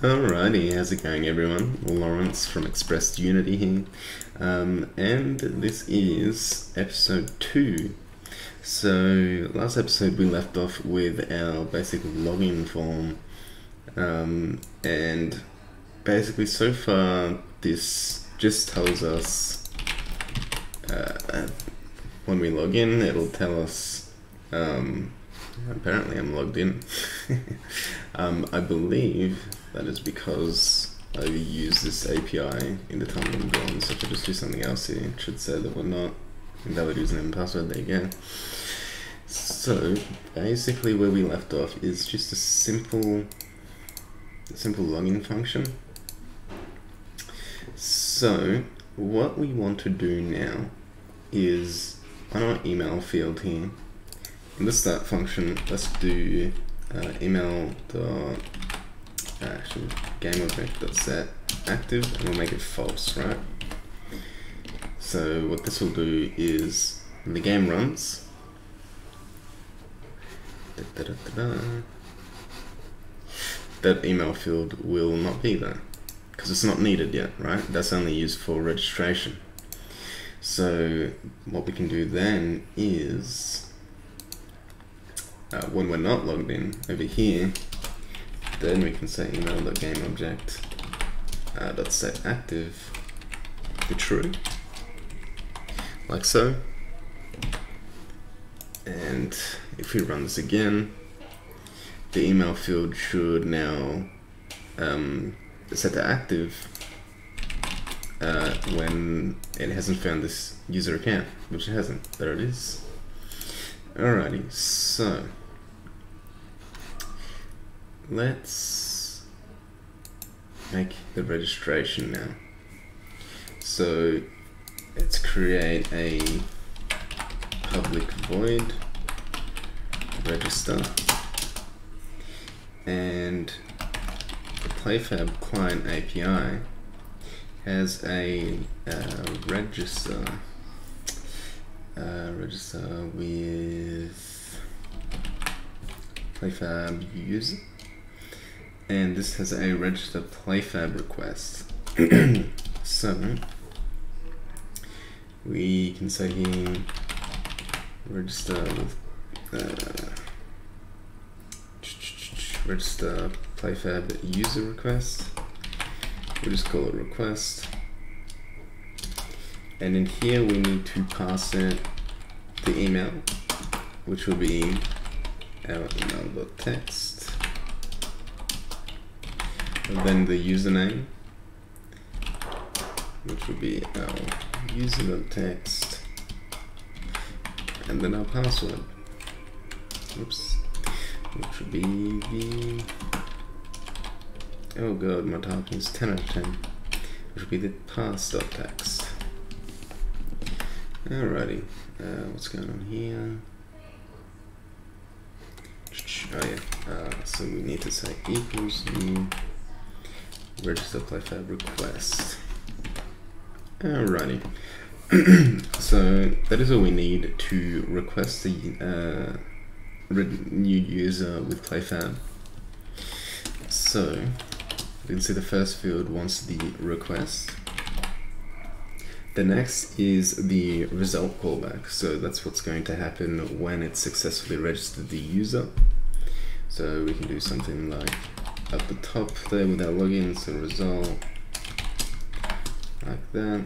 Alrighty, how's it going everyone? Laurence from Expressed Unity here. Um, and this is episode 2. So, last episode we left off with our basic login form. Um, and basically so far this just tells us uh, when we log in it'll tell us um, apparently I'm logged in. um, I believe that is because I use this API in the time I'm gone, so if I just do something else here, it should say that we're not invalid username and password, there you go. So, basically where we left off is just a simple, simple login function. So, what we want to do now is on our email field here, the start function, let's do uh, email dot actually game object dot set active and we'll make it false, right? So what this will do is when the game runs, da, da, da, that email field will not be there because it's not needed yet, right? That's only used for registration. So what we can do then is uh, when we're not logged in over here, then we can say email.gameObject uh, dot set active to true, like so. And if we run this again, the email field should now um, set to active uh, when it hasn't found this user account, which it hasn't. There it is. Alrighty, so let's make the registration now. So let's create a public void register and the PlayFab client API has a uh, register uh, register with PlayFab user and this has a register playfab request. so we can say here register with uh, register playfab user request. We'll just call it request. And in here we need to pass it the email, which will be our email.text then the username, which would be our user text, and then our password. Oops, which would be the oh god, my typing is 10 out of 10, which would be the pass.text. Alrighty, uh, what's going on here? Oh yeah, uh, so we need to say equals new register playfab request. Alrighty. so that is all we need to request the uh, new user with playfab. So you can see the first field wants the request. The next is the result callback. So that's what's going to happen when it successfully registered the user. So we can do something like at the top there with our login, so result like that.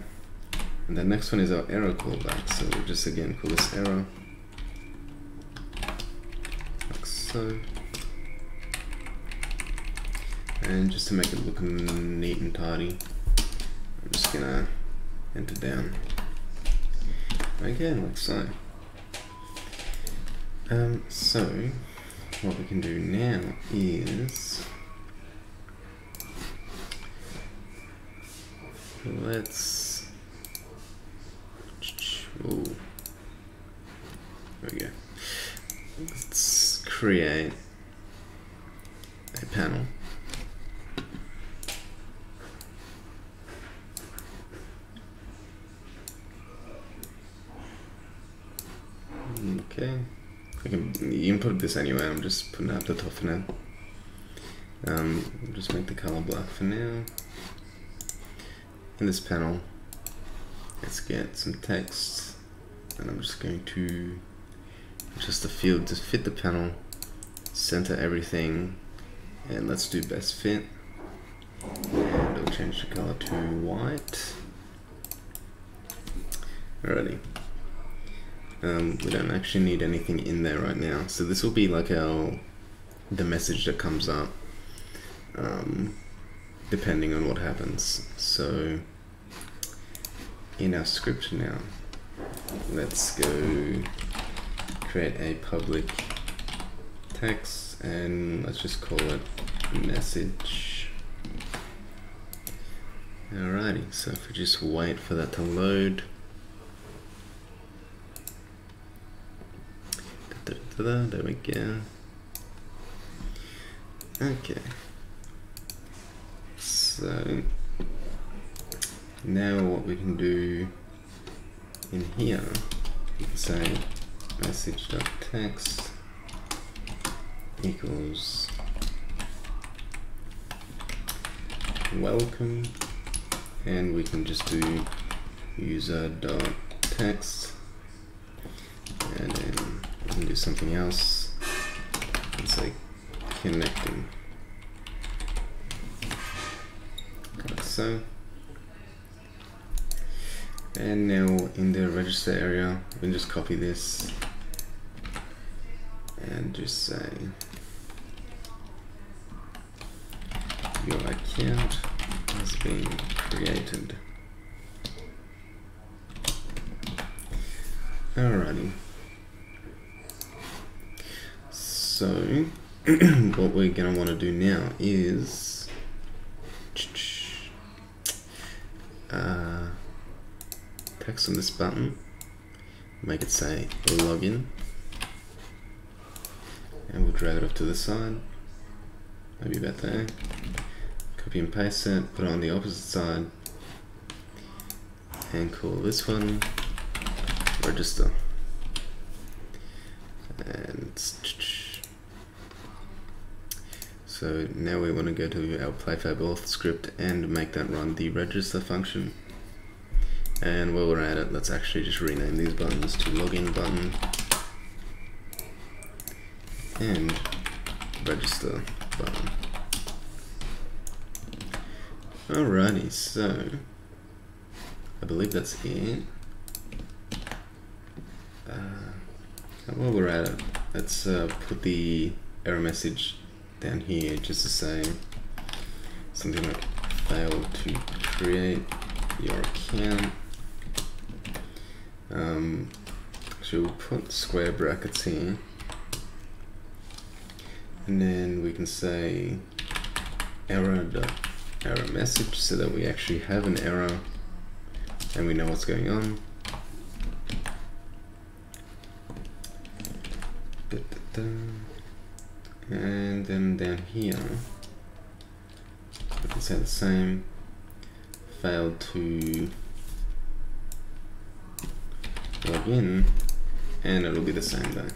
And the next one is our error callback. So we'll just again call this error like so. And just to make it look neat and tidy, I'm just gonna enter down again like so. Um, so what we can do now is let's Ooh. there we go. Let's create a panel. Okay. I can, you can put this anywhere. I'm just putting it up the top for now. Um, just make the color black for now. In this panel, let's get some text, and I'm just going to just the field to fit the panel, center everything, and let's do best fit. And I'll change the color to white. Alrighty. Um, we don't actually need anything in there right now. So this will be like our the message that comes up um, depending on what happens. So in our script now, let's go create a public text and let's just call it message. Alrighty, so if we just wait for that to load. Da, da, da, there we go. Okay. So now what we can do in here, we can say message.text equals welcome and we can just do user.text and then we can do something else and say connecting like so and now in the register area we can just copy this and just say your account has been created. Alrighty. So what we're gonna want to do now is uh, text on this button, make it say login. And we'll drag it off to the side. Maybe about there. Copy and paste it. Put it on the opposite side. And call this one. Register and so now we want to go to our playfab script and make that run the register function and while we're at it let's actually just rename these buttons to login button and register button. Alrighty, so I believe that's it. Uh, while we're at it, let's uh, put the error message down here just to say something like failed to create your account. Um, so we'll put square brackets here and then we can say error error message so that we actually have an error and we know what's going on da, da, da. And then down here we can say the same failed to log in and it'll be the same there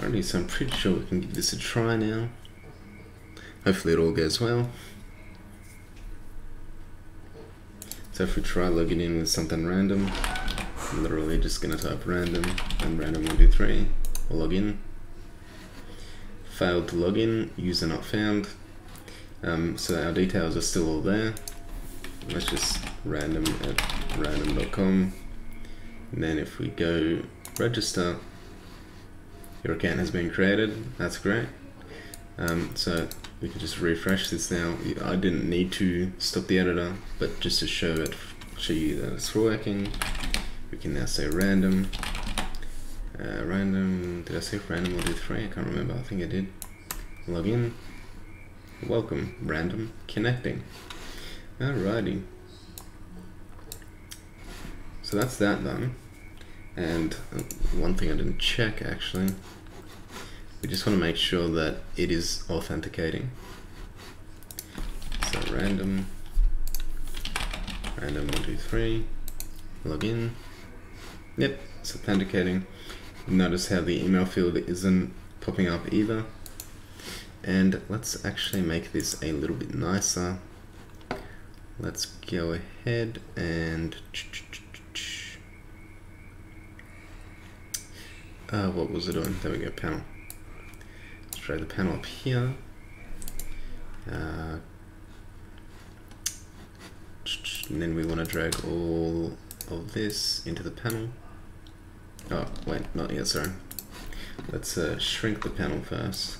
Alrighty, so I'm pretty sure we can give this a try now. Hopefully it all goes well. So if we try logging in with something random, I'm literally just gonna type random and random 123, we'll log in. Failed to log in, user not found. Um, so our details are still all there. Let's just random at random.com. And then if we go register, your account has been created. That's great. Um, so we can just refresh this now. I didn't need to stop the editor, but just to show it, show you that it's working, we can now say random. Uh, random, did I say random or do three? I can't remember, I think I did. Log in. Welcome, random, connecting. Alrighty. So that's that done. And uh, one thing I didn't check actually, we just want to make sure that it is authenticating. So random, random one, two, three, login. Yep, it's authenticating. Notice how the email field isn't popping up either. and let's actually make this a little bit nicer. Let's go ahead and uh, what was it doing? There we go, panel. Let's drag the panel up here. Uh, and then we want to drag all of this into the panel. Oh, wait, not yet, sorry. Let's uh, shrink the panel first.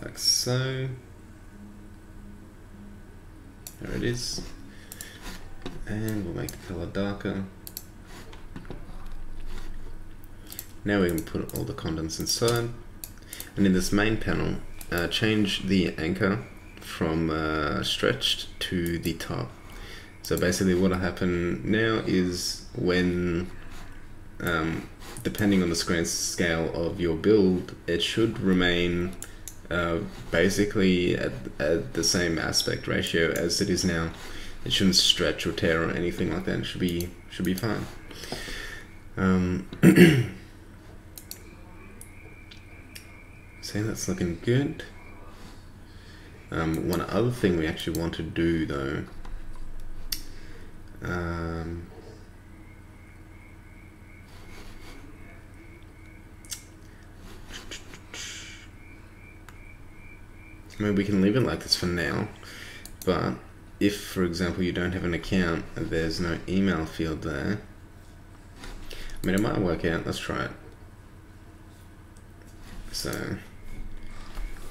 Like so. There it is. And we'll make the color darker. Now we can put all the contents inside. And in this main panel, uh, change the anchor from uh, stretched to the top. So basically what will happen now is when, um, depending on the screen scale of your build, it should remain uh, basically at, at the same aspect ratio as it is now. It shouldn't stretch or tear or anything like that. It should be should be fine. Um, See, that's looking good. Um, one other thing we actually want to do though, um, maybe we can leave it like this for now, but if, for example, you don't have an account, there's no email field there, I mean, it might work out. Let's try it. So,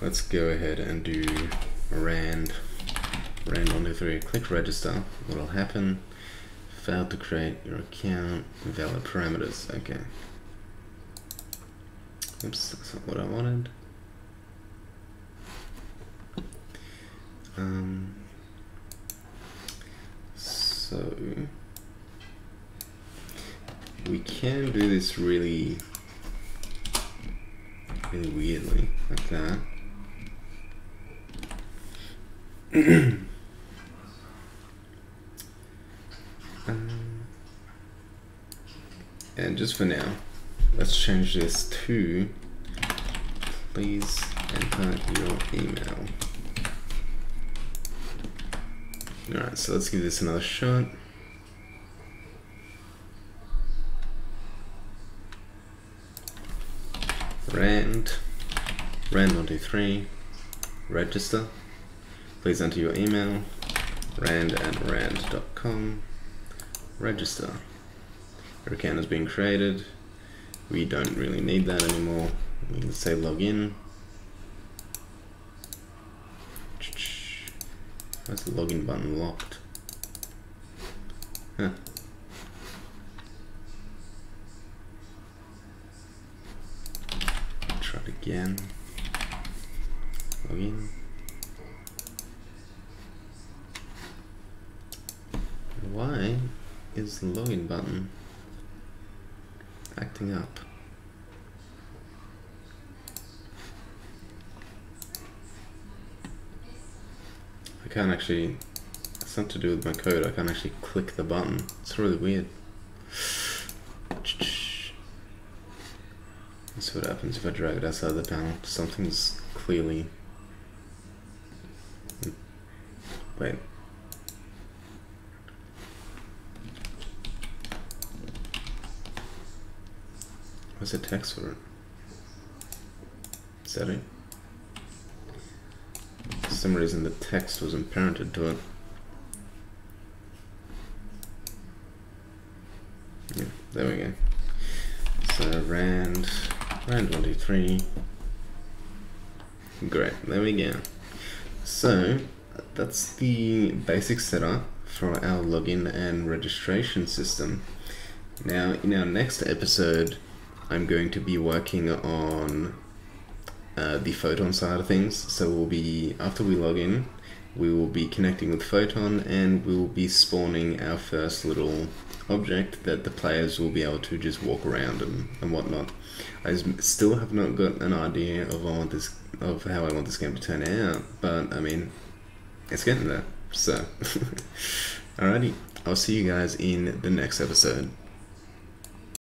let's go ahead and do rand rand only three. Click register. What'll happen? Failed to create your account. Valid parameters. Okay. Oops that's not what I wanted. Um, so we can do this really really weirdly like that um, and just for now, let's change this to please enter your email. Alright, so let's give this another shot. Rand, Rand123, register. Please enter your email, rand at rand.com, register. Your account has been created. We don't really need that anymore. We can say login. Why's the login button locked? Huh. Try it again. Login. Is the login button acting up? I can't actually, it's not to do with my code, I can't actually click the button. It's really weird. Let's see what happens if I drag it outside the panel. Something's clearly... Wait. What's the text for it? Setting. For some reason the text wasn't parented to it. Yeah, there we go. So rand, rand 23. Great, there we go. So that's the basic setup for our login and registration system. Now in our next episode, I'm going to be working on uh, the Photon side of things. So we'll be, after we log in, we will be connecting with Photon and we will be spawning our first little object that the players will be able to just walk around and, and whatnot. I still have not got an idea of want this of how I want this game to turn out, but I mean, it's getting there. So, alrighty, I'll see you guys in the next episode.